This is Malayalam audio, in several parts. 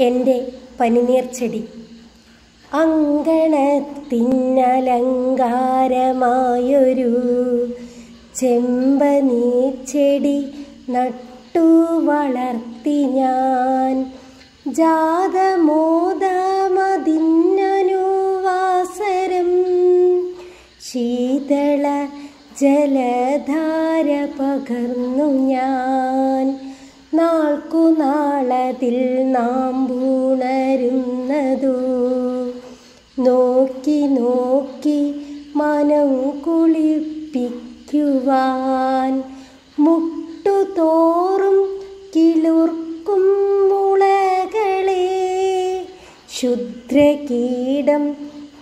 എന്റെ പനിനീർ ചെടി. അങ്കണത്തിനലങ്കാരമായൊരു ചെമ്പനീച്ചെടി നട്ടു വളർത്തി ഞാൻ. ജാതമോദമതിന്നനുവാസരം ശീതള ജലധാര പകർന്നു ഞാൻ. നാൾക്കു നാളതിൽ നാം പൂണരുന്നതു നോക്കി നോക്കി മനം കുളിപ്പിക്കുവാൻ മുട്ടുതോറും കിളുർക്കും മുളകളെ. ശുദ്രകീടം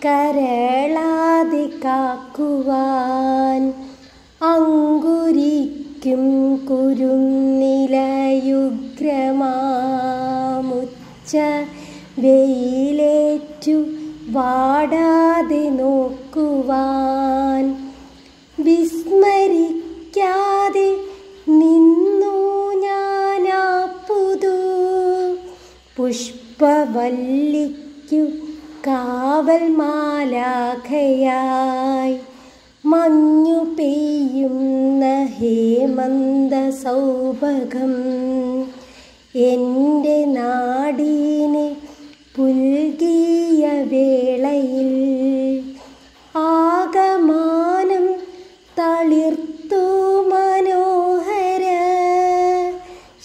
കരളാതെ കാക്കുവാൻ അങ്കുരിക്കും വെയിലേറ്റു വാടാതെ നോക്കുവാൻ. വിസ്മരിക്കാതെ നിന്നു ഞാനാ പുതു പുഷ്പവല്ലിക്കു കാവൽ മാലാഖയായി മഞ്ഞു പെയ്യുന്ന ഹേമന്ത സൗഭകം എന്റെ വേളയിൽ ആകമാനം തളിർത്തു മനോഹര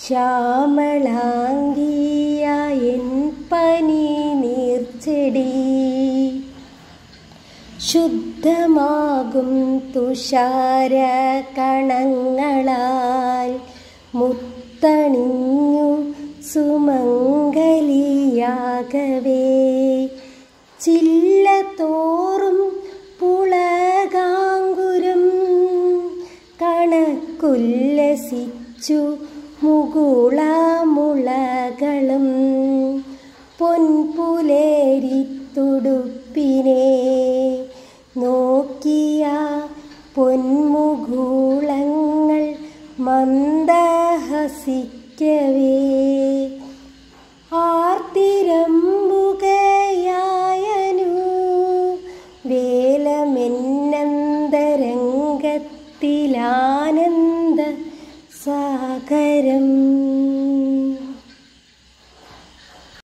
ശ്യാമളാംഗിയ എൻ പനി നീർച്ചെടി. ശുദ്ധമാകും തുഷാര കണങ്ങളാൽ മുത്തണിഞ്ഞു സുമംഗലിയാകവേ. ചില്ലത്തോറും പുളകാങ്കുരം കണക്കുല്ലസിച്ചു മുകുളമുളകളും പൊൻപുലേരിത്തുടുപ്പിനെ നോക്കിയ പൊന്മുകൂളങ്ങൾ മന്ദഹസിക്കവേ. करम्